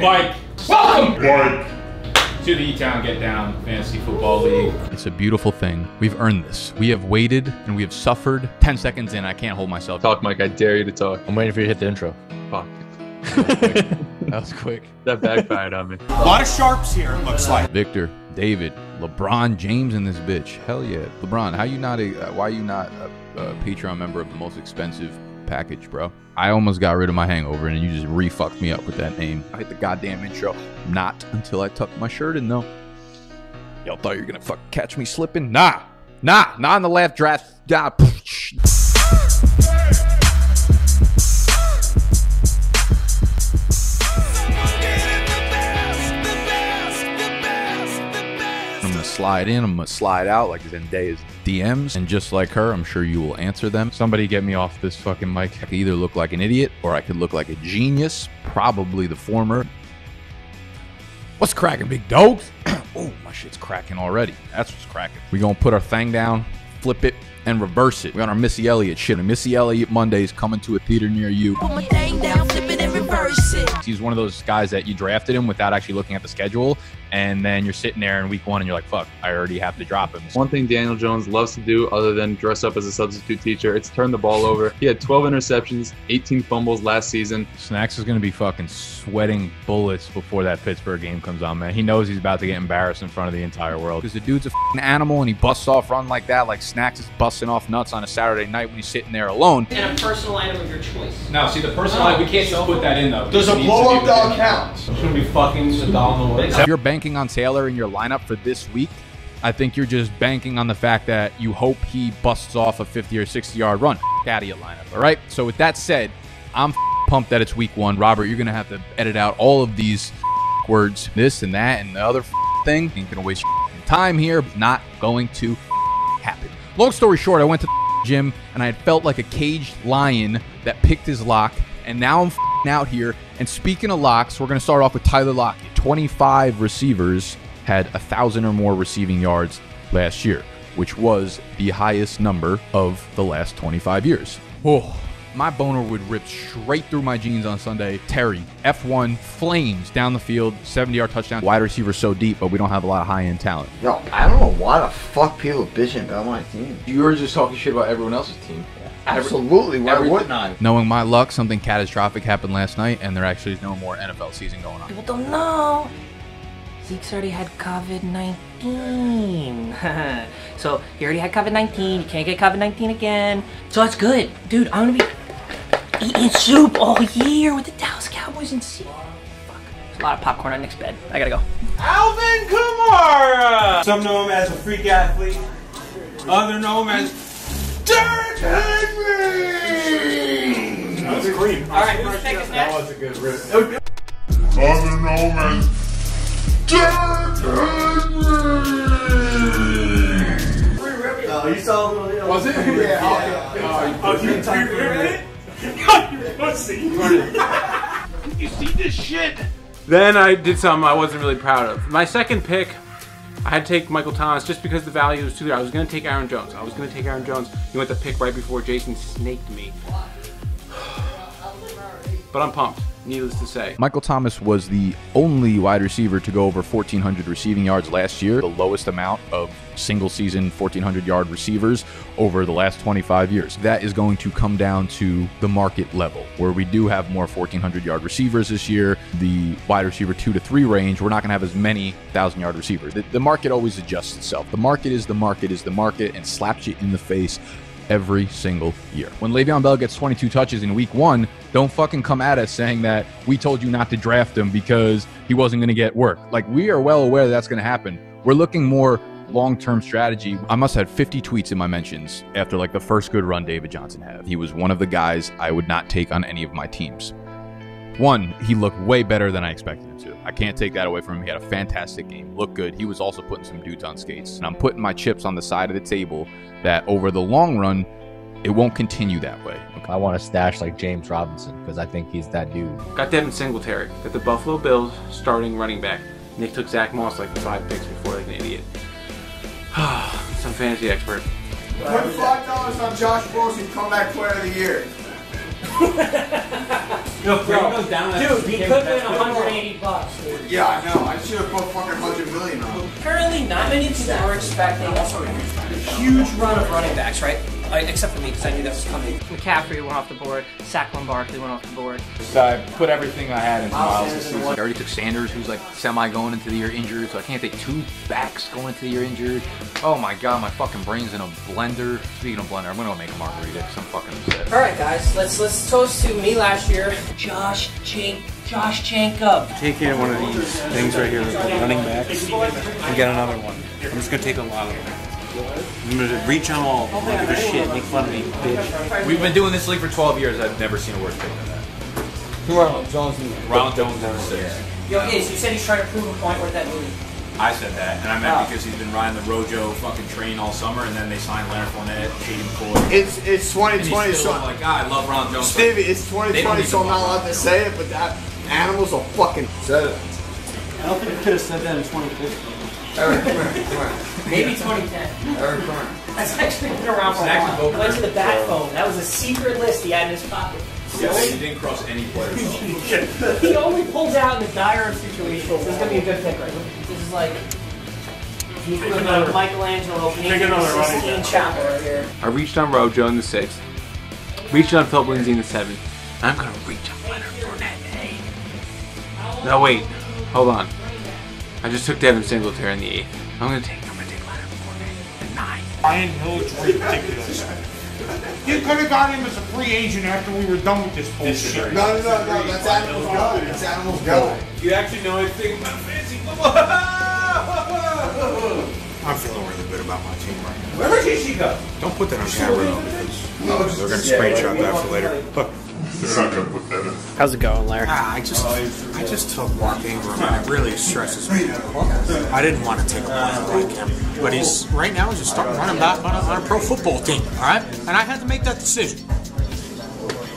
Welcome, Mike. Welcome, Mike. To the E-Town Get Down Fantasy Football League. It's a beautiful thing. We've earned this. We have waited and we have suffered. 10 seconds in, I can't hold myself. Talk, Mike. I dare you to talk. I'm waiting for you to hit the intro. Fuck. That was quick. That backfired on me. A lot of sharps here, it looks like. Victor, David, LeBron James in this bitch. Hell yeah. LeBron, how you not a, uh, why are you not a, a Patreon member of the most expensive package, bro? I almost got rid of my hangover and you just re-fucked me up with that name. I hit the goddamn intro. Not until I tucked my shirt in though. Y'all thought you were gonna fuck catch me slipping? Nah. Nah, not in the left draft. Nah. slide in, I'm gonna slide out like Zendaya's DMs, and just like her, I'm sure you will answer them. Somebody get me off this fucking mic. I could either look like an idiot or I could look like a genius, probably the former. What's cracking, big dogs? oh, my shit's cracking already. That's what's cracking. We gonna put our thing down, flip it, and reverse it. We got our Missy Elliott shit. And Missy Elliott Mondays coming to a theater near you. Put my thing down, flip it and reverse it. He's one of those guys that you drafted him without actually looking at the schedule, and then you're sitting there in week one and you're like, "Fuck, I already have to drop him." One thing Daniel Jones loves to do, other than dress up as a substitute teacher, it's turn the ball over. He had 12 interceptions, 18 fumbles last season. Snacks is gonna be fucking sweating bullets before that Pittsburgh game comes on, man. He knows he's about to get embarrassed in front of the entire world because the dude's a fucking animal and he busts off run like that, like Snacks is busting off nuts on a Saturday night when he's sitting there alone. and a personal item of your choice. Now, see the personal item—we can't just put that in though. Does a blow up dog count? Shouldn't be fucking the doll in the way. If you're banking on Taylor in your lineup for this week, I think you're just banking on the fact that you hope he busts off a 50 or 60 yard run. Out of your lineup, all right? So with that said, I'm pumped that it's week one. Robert, you're gonna have to edit out all of these words, this and that and the other thing. Ain't gonna waste time here. Not going to happen. Long story short, I went to the gym and I had felt like a caged lion that picked his lock, and now I'm out here. And speaking of locks, we're gonna start off with Tyler Lockett. 25 receivers had a thousand or more receiving yards last year, which was the highest number of the last 25 years. Oh, my boner would rip straight through my jeans on Sunday. Terry, F1, flames down the field, 70 yard touchdown. Wide receiver so deep, but we don't have a lot of high end talent. Yo, I don't know why the fuck people bitching about my team. You were just talking shit about everyone else's team. Absolutely, why every- wouldn't I? Knowing my luck, something catastrophic happened last night, and there actually is no more NFL season going on. People don't know. Zeke's already had COVID 19. so he already had COVID 19. You can't get COVID 19 again. So that's good. Dude, I'm gonna be eating soup all year with the Dallas Cowboys and see. Fuck. There's a lot of popcorn on Nick's bed. I gotta go. Alvin Kamara! Some know him as a freak athlete. Other know him as Derrick Henry! That was a. All right, who's taking next? was a good rip. Other known as Henry. Oh, you saw him. Was it? Yeah. Oh, you re-ripped it? You pussy. You see this shit? Then I did something I wasn't really proud of. My second pick, I had to take Michael Thomas just because the value was too there. I was going to take Aaron Jones. I was going to take Aaron Jones. He went to pick right before Jason snaked me. But I'm pumped, needless to say. Michael Thomas was the only wide receiver to go over 1,400 receiving yards last year, the lowest amount of single season 1,400 yard receivers over the last 25 years. That is going to come down to the market level, where we do have more 1,400 yard receivers this year. The wide receiver two to three range, we're not going to have as many 1,000 yard receivers. The, the market always adjusts itself. The market is the market is the market and slaps you in the face every single year. When Le'Veon Bell gets 22 touches in week one, don't fucking come at us saying that we told you not to draft him because he wasn't going to get work. Like, we are well aware that that's going to happen. We're looking more long term strategy. I must have had 50 tweets in my mentions after like the first good run David Johnson had. He was one of the guys I would not take on any of my teams. One, he looked way better than I expected him to. I can't take that away from him. He had a fantastic game, looked good. He was also putting some dudes on skates. And I'm putting my chips on the side of the table that over the long run, it won't continue that way. I want to stash like James Robinson because I think he's that dude. Got Devin Singletary. Got the Buffalo Bills starting running back. Nick took Zach Moss like five picks before like an idiot. Some fantasy expert. Put five dollars on Josh Rosen, comeback player of the year. No, bring those down. Dude, he could win 180 bucks. dude. Yeah, I know. I should have put fucking 100 million on him. Apparently, not many people are expecting a huge run of running backs, right? Uh, except for me, because I knew that was coming. McCaffrey went off the board. Saquon Barkley went off the board. So I put everything I had into Miles this season. I already took Sanders, who's like semi going into the year injured, so I can't take two backs going into the year injured. Oh my god, my fucking brain's in a blender. Speaking of blender, I'm gonna go make a margarita because I'm fucking upset. All right, guys, let's let's toast to me last year. Josh Jake, Josh Jacob. Take in one of these things right here, running backs, and get another one. I'm just gonna take a lot of them. I'm gonna reach on all. I'm gonna give a shit, make fun of me, bitch. We've been doing this league for 12 years. I've never seen a worse pick than that. Ronald Jones. Ronald Jones is a six. Yo, Iz, you said he's trying to prove a point. Where'd that movie? I said that, and I meant Oh. because he's been riding the Rojo fucking train all summer, and then they signed Leonard Fournette, Shady McCoy. It's it's and he's 2020, still so like, ah, I love Ronald Jones. Stevie, it's They don't 2020, so I'm not allowed to say it, but that animals are fucking said it. I don't think I could have said that in 2015. Eric, come here, come here. Maybe 2010. Eric, come here. That's actually been around for a while. both Went to the bat phone. That was a secret list he had in his pocket. Yeah, he didn't cross any players. he only pulls out in the dire of situations. This is gonna be a good pick, right? This is like uh, the equivalent Michelangelo painting another the running Sistine. Chapel right here. I reached on Rojo in the sixth. Reached on Philip Lindsay in the seventh. I'm gonna reach on Leonard Fournette in the eighth. No, wait. Hold on. I just took Devin Singletary in the eighth. I'm gonna take. I'm gonna take Leonard Fournette in nine. Ryan Hill is ridiculous. You could have got him as a free agent after we were done with this bullshit. No, no, no, no, that's animals go. That's animals go. You actually know anything about fantasy football? I'm feeling really good about my team right now. Where did she go? Don't put that on camera though, because they're gonna screenshot that for later. Look. They're not gonna put that in. How's it going, Larry? Ah, I just, I just took Mark Ingram, and it really stresses me. I didn't want to take a player like him, but he's right now he's just starting running back on a, on a pro football team. All right, and I had to make that decision.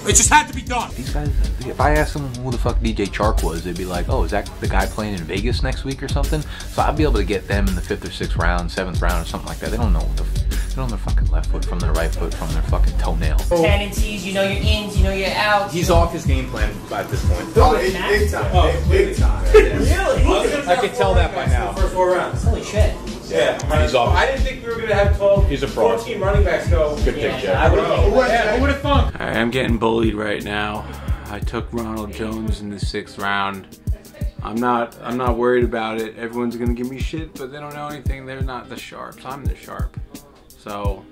It just had to be done. These guys, if I asked them who the fuck DJ Chark was, they'd be like, oh, is that the guy playing in Vegas next week or something? So I'd be able to get them in the fifth or sixth round, seventh round, or something like that. They don't know what the, they don't know their fucking left foot from their right foot from their fucking toenail. Oh. Tendencies, you know your ins, you know your outs. He's off his game plan at this point. Oh, big time. Oh, big time. Really? I can tell that by now. First four rounds. Holy shit. Yeah, He's off. I didn't think we were gonna have 12, He's a fraud. 14 running backs go. Good pick, Jeff. I would've- Yeah, who would have thunk? I'm getting bullied right now. I took Ronald Jones in the sixth round. I'm not. I'm not worried about it. Everyone's gonna give me shit, but they don't know anything. They're not the sharps. I'm the sharp. So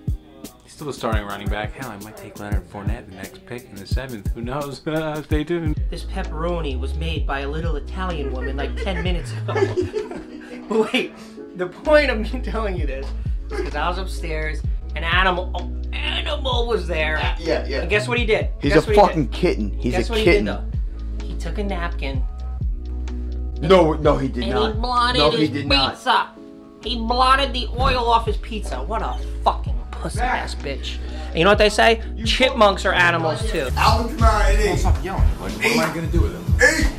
he's still a starting running back. Hell, I might take Leonard Fournette the next pick in the seventh. Who knows? Stay tuned. This pepperoni was made by a little Italian woman like 10 minutes ago. but wait, the point of me telling you this is because I was upstairs, an animal, oh, animal was there. Yeah, yeah. And guess what he did? He's Guess a what he fucking did? kitten. He's Guess a what kitten. he did though? He took a napkin No, no, he did and not. he blotted no, his he did not. pizza. He blotted the oil off his pizza. What a fucking pussy ass bitch. And you know what they say? Chipmunks are animals too. Alvin Kamara at eight. Stop yelling. Like, what am I gonna do with him? Eight.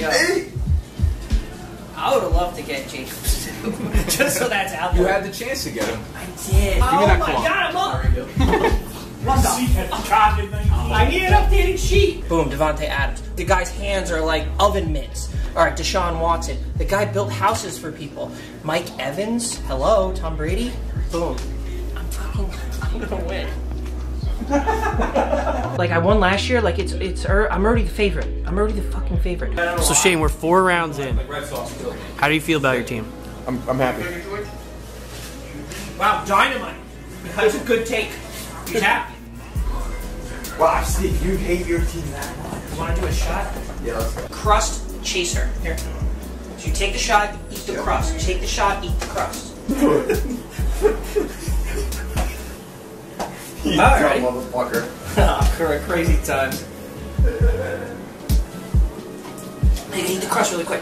Yo, Eight. I would have loved to get Jacobs too. Just so that's out there. You had the chance to get him. I did. me oh that my claw. god, I'm up. what the I need an updated sheet. Boom, Davante Adams. The guy's hands are like oven mitts. All right, Deshaun Watson. The guy built houses for people. Mike Evans. Hello, Tom Brady. Boom. I'm fucking. I'm gonna win. like I won last year. Like it's it's. er- I'm already the favorite. I'm already the fucking favorite. So Shane, we're four rounds in. How do you feel about your team? I'm, I'm happy. Wow, dynamite. That's a good take. He's happy. Wow, Steve, you hate your team that much. You want to do a shot? Yeah, let's go. crust chaser. Here. So you take the shot, eat the crust. Take the shot, eat the crust. You All dumb right. motherfucker. Cra- Crazy times. I need to crush really quick.